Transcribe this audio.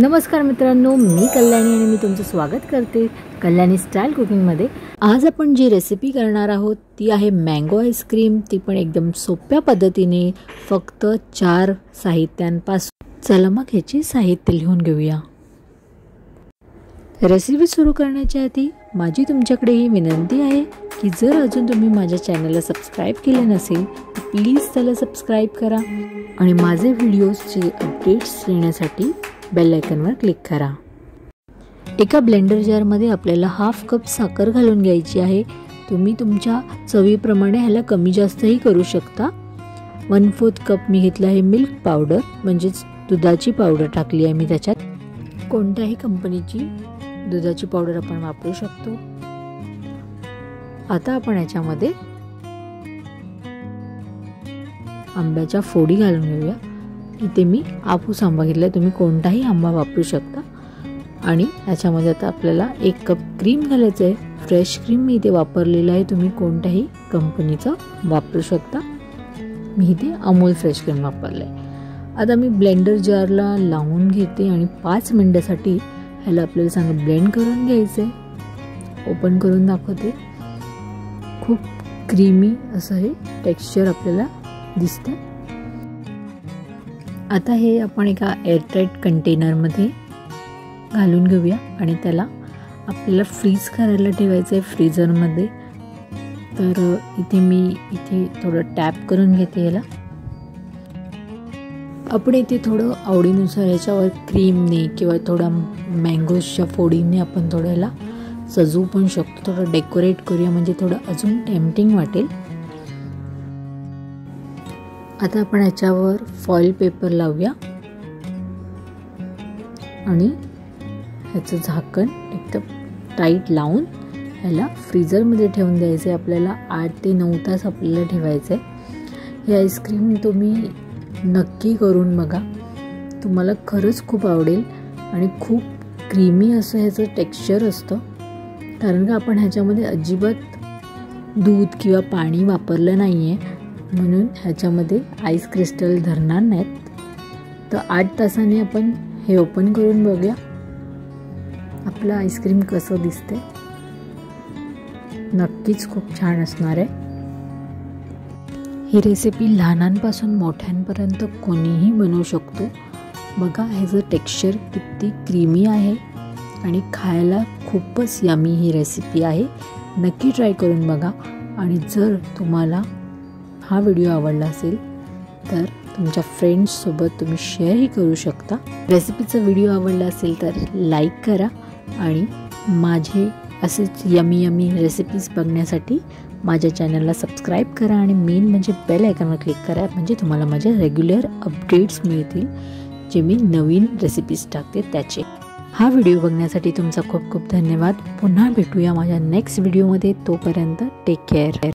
नमस्कार मित्रांनो मी कल्याणी आणि मी तुमचं स्वागत करते कल्याणी स्टाईल कुकिंगमध्ये आज आपण जी रेसिपी करणार आहोत ती आहे मँगो आईस्क्रीम ती पण एकदम सोप्या पद्धतीने फक्त चार साहित्यांपासून. चला मग ह्याची साहित्य लिहून घेऊया. रेसिपी सुरू करण्याच्या आधी माझी तुमच्याकडे ही विनंती आहे की जर अजून तुम्ही माझ्या चॅनलला सबस्क्राईब केले नसेल तर प्लीज त्याला सबस्क्राईब करा. आणि माझे व्हिडिओजचे अपडेट्स येण्यासाठी बेल आयकनवर क्लिक करा. एका ब्लेंडर जारमध्ये आपल्याला हाफ कप साखर घालून घ्यायची आहे. तुम्ही तुमच्या चवीप्रमाणे ह्याला कमी जास्तही करू शकता. वन फोर्थ कप मी घेतला आहे मिल्क पावडर म्हणजेच दुधाची पावडर टाकली आहे मी त्याच्यात. कोणत्याही कंपनीची दुधाची पावडर आपण वापरू शकतो. आता आपण याच्यामध्ये आंब्याच्या फोडी घालून घेऊया. इथे मी आपूस आंबा घेतला तुम्ही कोणताही आंबा वापरू शकता. आणि ह्याच्यामध्ये आता आपल्याला एक कप क्रीम घालायचं आहे. फ्रेश क्रीम मी इथे वापरलेलं आहे. तुम्ही कोणत्याही कंपनीचं वापरू शकता. मी इथे अमूल फ्रेश क्रीम वापरलं आहे आता मी ब्लेंडर जारला लावून घेते आणि पाच मिनटासाठी ह्याला आपल्याला चांगलं ब्लेंड करून घ्यायचं आहे ओपन करून दाखवते. खूप क्रीमी असं हे टेक्स्चर आपल्याला दिसतं आता हे आपण एका एअरटाईट कंटेनरमध्ये घालून घेऊया आणि त्याला आपल्याला फ्रीज करायला ठेवायचं आहे फ्रीजरमध्ये तर इथे मी इथे थोडं टॅप करून घेते याला. आपण इथे थोडं आवडीनुसार याच्यावर क्रीमने किंवा थोडा मँगोजच्या फोडीने आपण थोडं याला सजवू पण शकतो. थोडं डेकोरेट करूया म्हणजे थोडं अजून टेम्पटिंग वाटेल. आता आपण याच्यावर फॉईल पेपर लावूया. आणि ह्याचं झाकण एकदम टाईट लावून ह्याला फ्रीजरमध्ये ठेवून द्यायचं आहे आपल्याला आठ ते नऊ तास आपल्याला ठेवायचं आहे हे आईस्क्रीम तुम्ही नक्की करून बघा. तुम्हाला खरंच खूप आवडेल आणि खूप क्रीमी असं ह्याचं टेक्स्चर असतं. कारण का आपण ह्याच्यामध्ये अजिबात दूध किंवा पाणी वापरलं नाही आहे म्हणून ह्याच्यामध्ये आईस क्रिस्टल धरणार नाहीत. तर आठ तासाने आपण हे ओपन करून बघूया. आपलं आईस्क्रीम कसं दिसते नक्कीच खूप छान असणार आहे. ही रेसिपी लहानांपासून मोठ्यांपर्यंत कोणीही बनवू शकतो. बघा ह्याचं टेक्स्चर किती क्रीमी आहे आणि खायला खूपच यमी ही रेसिपी आहे. नक्की ट्राय करून बघा आणि जर तुम्हाला हा व्हिडिओ आवडला असेल तर तुमच्या फ्रेंड्ससोबत तुम्ही शेअरही करू शकता. रेसिपीचा व्हिडिओ आवडला असेल तर लाईक करा आणि माझे असेच यमी यमी रेसिपीज बघण्यासाठी माझ्या चॅनलला सबस्क्राईब करा आणि मेन म्हणजे बेल आयकॉनवर क्लिक करा म्हणजे तुम्हाला माझे रेग्युलर अपडेट्स मिळतील जे मी नवीन रेसिपीज टाकते त्याचे. हा व्हिडिओ बघण्यासाठी तुमचा खूप खूप धन्यवाद. पुन्हा भेटूया माझ्या नेक्स्ट व्हिडिओमध्ये तोपर्यंत टेक केअर